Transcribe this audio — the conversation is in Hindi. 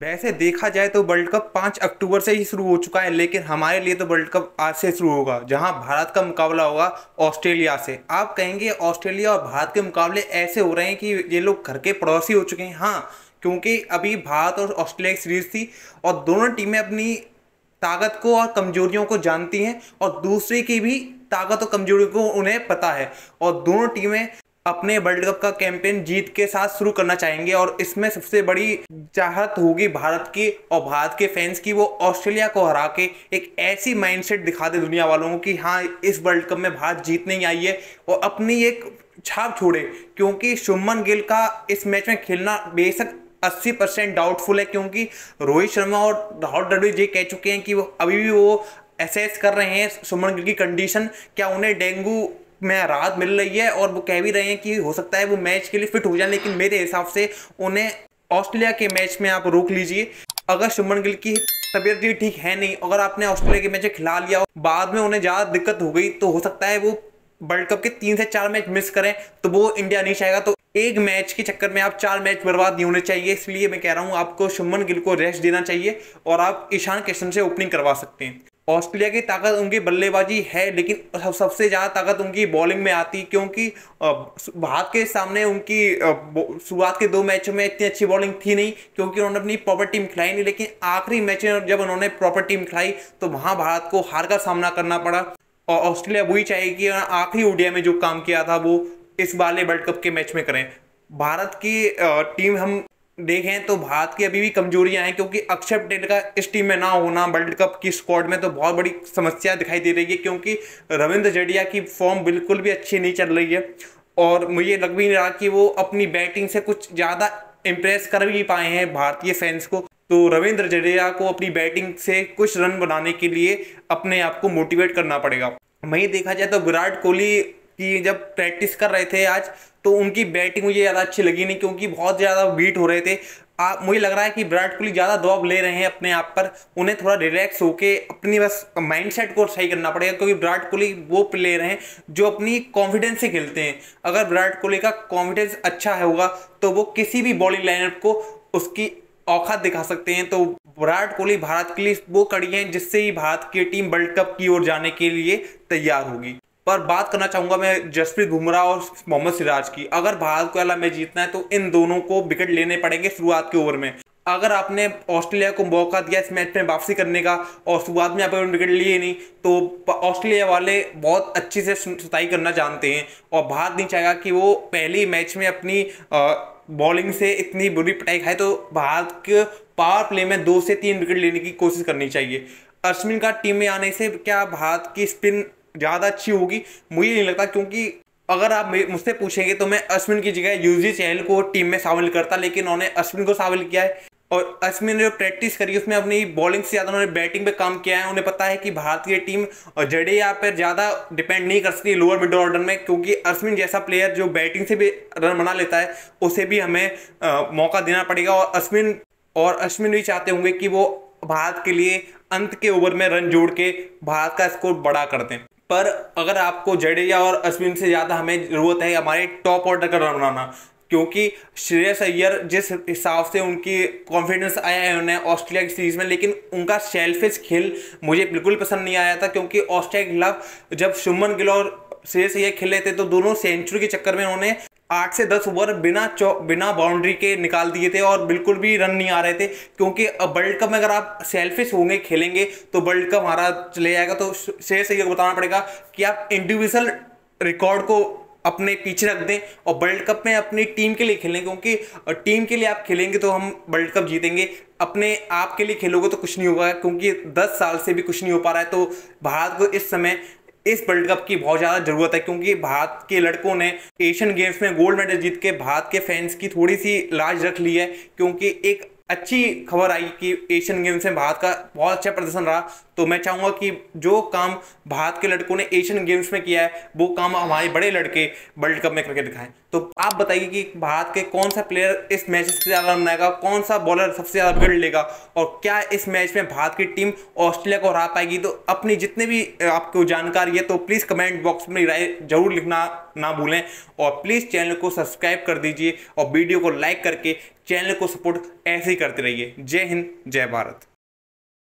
वैसे देखा जाए तो वर्ल्ड कप पाँच अक्टूबर से ही शुरू हो चुका है, लेकिन हमारे लिए तो वर्ल्ड कप आज से शुरू होगा, जहाँ भारत का मुकाबला होगा ऑस्ट्रेलिया से। आप कहेंगे ऑस्ट्रेलिया और भारत के मुकाबले ऐसे हो रहे हैं कि ये लोग घर के पड़ोसी हो चुके हैं। हाँ क्योंकि अभी भारत और ऑस्ट्रेलिया की सीरीज़ थी और दोनों टीमें अपनी ताकत को और कमजोरियों को जानती हैं और दूसरे की भी ताकत और कमजोरियों को उन्हें पता है और दोनों टीमें अपने वर्ल्ड कप का कैंपेन जीत के साथ शुरू करना चाहेंगे और इसमें सबसे बड़ी चाहत होगी भारत की और भारत के फैंस की वो ऑस्ट्रेलिया को हरा के एक ऐसी माइंडसेट दिखा दे दुनिया वालों को कि हाँ इस वर्ल्ड कप में भारत जीतने ही आई है और अपनी एक छाप छोड़े, क्योंकि शुभमन गिल का इस मैच में खेलना बेशक 80 परसेंट डाउटफुल है, क्योंकि रोहित शर्मा और राहुल द्रविड़ जी कह चुके हैं कि वो अभी भी वो एसेस कर रहे हैं सुमन गिल की कंडीशन क्या उन्हें डेंगू में राहत मिल रही है और वो कह भी रहे हैं कि हो सकता है वो मैच के लिए फिट हो जाए, लेकिन मेरे हिसाब से उन्हें ऑस्ट्रेलिया के मैच में आप रोक लीजिए। अगर शुभमन गिल की तबीयत भी ठीक है नहीं, अगर आपने ऑस्ट्रेलिया के मैच खिला लिया बाद में उन्हें ज़्यादा दिक्कत हो गई तो हो सकता है वो वर्ल्ड कप के तीन से चार मैच मिस करें तो वो इंडिया नहीं चाहेगा। तो एक मैच के चक्कर में आप चार मैच बर्बाद नहीं होने चाहिए, इसलिए मैं कह रहा हूँ आपको शुभमन गिल को रेस्ट देना चाहिए और आप ईशान किशन से ओपनिंग करवा सकते हैं। ऑस्ट्रेलिया की ताकत उनकी बल्लेबाजी है, लेकिन सबसे ज़्यादा ताकत उनकी बॉलिंग में आती है, क्योंकि भारत के सामने उनकी शुरुआत के दो मैचों में इतनी अच्छी बॉलिंग थी नहीं, क्योंकि उन्होंने अपनी प्रॉपर टीम खिलाई नहीं, लेकिन आखिरी मैच में जब उन्होंने प्रॉपर टीम खिलाई तो वहाँ भारत को हार का सामना करना पड़ा। और ऑस्ट्रेलिया वही चाहेगी आखिरी ओडिया में जो काम किया था, वो इस वाले वर्ल्ड कप के मैच में करें। भारत की टीम हम देखें तो भारत की अभी भी कमजोरियाँ हैं क्योंकि अक्षय पटेल का इस टीम में ना होना वर्ल्ड कप की स्क्वाड में तो बहुत बड़ी समस्या दिखाई दे रही है क्योंकि रविंद्र जडेजा की फॉर्म बिल्कुल भी अच्छी नहीं चल रही है। और मुझे लग भी नहीं रहा कि वो अपनी बैटिंग से कुछ ज़्यादा इम्प्रेस कर भी पाए हैं भारतीय फैंस को। तो रविंद्र जडेजा को अपनी बैटिंग से कुछ रन बनाने के लिए अपने आप को मोटिवेट करना पड़ेगा। वहीं देखा जाए तो विराट कोहली की जब प्रैक्टिस कर रहे थे आज तो उनकी बैटिंग मुझे ज़्यादा अच्छी लगी नहीं, क्योंकि बहुत ज़्यादा बीट हो रहे थे। आप मुझे लग रहा है कि विराट कोहली ज़्यादा दबाव ले रहे हैं अपने आप पर। उन्हें थोड़ा रिलैक्स होके अपनी बस माइंडसेट को सही करना पड़ेगा, क्योंकि विराट कोहली वो प्लेयर हैं जो अपनी कॉन्फिडेंस से खेलते हैं। अगर विराट कोहली का कॉन्फिडेंस अच्छा है होगा तो वो किसी भी बॉलिंग लाइनअप को उसकी औकात दिखा सकते हैं। तो विराट कोहली भारत के लिए वो कड़ी हैं, जिससे ही भारत की टीम वर्ल्ड कप की ओर जाने के लिए तैयार होगी। पर बात करना चाहूँगा मैं जसप्रीत बुमराह और मोहम्मद सिराज की। अगर भारत को अला मैच जीतना है तो इन दोनों को विकेट लेने पड़ेंगे शुरुआत के ओवर में। अगर आपने ऑस्ट्रेलिया को मौका दिया इस मैच में वापसी करने का और शुरुआत में आपने विकेट लिए नहीं तो ऑस्ट्रेलिया वाले बहुत अच्छी से सुताई करना जानते हैं और भारत नहीं चाहेगा कि वो पहली मैच में अपनी बॉलिंग से इतनी बुरी पिटाई खाए तो भारत के पावर प्ले में दो से तीन विकेट लेने की कोशिश करनी चाहिए। अश्विन का टीम में आने से क्या भारत की स्पिन ज़्यादा अच्छी होगी मुझे नहीं लगता क्योंकि अगर आप मुझसे पूछेंगे तो मैं अश्विन की जगह यूजी चहल को टीम में शामिल करता लेकिन उन्होंने अश्विन को शामिल किया है। और अश्विन ने जो प्रैक्टिस करी उसमें अपनी बॉलिंग से ज़्यादा उन्होंने बैटिंग पे काम किया है। उन्हें पता है कि भारतीय टीम और जडेजा पर ज़्यादा डिपेंड नहीं कर सकती लोअर मिडल ऑर्डर में क्योंकि अश्विन जैसा प्लेयर जो बैटिंग से भी रन बना लेता है उसे भी हमें आ, मौका देना पड़ेगा। और अश्विन और अश्विन भी चाहते होंगे कि वो भारत के लिए अंत के ओवर में रन जोड़ के भारत का स्कोर बड़ा कर दें। पर अगर आपको जडेजा और अश्विन से ज़्यादा हमें ज़रूरत है, हमारे टॉप ऑर्डर का रन बनाना। क्योंकि श्रेयस अय्यर जिस हिसाब से उनकी कॉन्फिडेंस आया है उन्हें ऑस्ट्रेलिया की सीरीज़ में, लेकिन उनका सेल्फिश खेल मुझे बिल्कुल पसंद नहीं आया था, क्योंकि ऑस्ट्रेलिया के खिलाफ जब शुभमन गिल और श्रेयस अय्यर रहे थे तो दोनों सेंचुरी के चक्कर में उन्होंने आठ से दस ओवर बिना बिना बाउंड्री के निकाल दिए थे और बिल्कुल भी रन नहीं आ रहे थे। क्योंकि वर्ल्ड कप में अगर आप सेल्फिश होंगे, खेलेंगे तो वर्ल्ड कप हमारा चले जाएगा तो शेर से ये बताना पड़ेगा कि आप इंडिविजुअल रिकॉर्ड को अपने पीछे रख दें और वर्ल्ड कप में अपनी टीम के लिए खेलें। क्योंकि टीम के लिए आप खेलेंगे तो हम वर्ल्ड कप जीतेंगे। अपने आप के लिए खेलोगे तो कुछ नहीं होगा, क्योंकि 10 साल से भी कुछ नहीं हो पा रहा है। तो भारत को इस समय इस वर्ल्ड कप की बहुत ज़्यादा ज़रूरत है, क्योंकि भारत के लड़कों ने एशियन गेम्स में गोल्ड मेडल जीत के, भारत के फैंस की थोड़ी सी लाज रख ली है, क्योंकि एक अच्छी खबर आई कि एशियन गेम्स में भारत का बहुत अच्छा प्रदर्शन रहा। तो मैं चाहूँगा कि जो काम भारत के लड़कों ने एशियन गेम्स में किया है, वो काम हमारे बड़े लड़के वर्ल्ड कप में करके दिखाएँ। तो आप बताइए कि भारत के कौन सा प्लेयर इस मैच से ज़्यादा रन बनाएगा, कौन सा बॉलर सबसे ज़्यादा विकेट लेगा और क्या इस मैच में भारत की टीम ऑस्ट्रेलिया को हरा पाएगी? तो अपनी जितने भी आपको जानकारी है तो प्लीज़ कमेंट बॉक्स में राय ज़रूर लिखना ना भूलें और प्लीज़ चैनल को सब्सक्राइब कर दीजिए और वीडियो को लाइक करके चैनल को सपोर्ट ऐसे ही करते रहिए। जय हिंद जय भारत।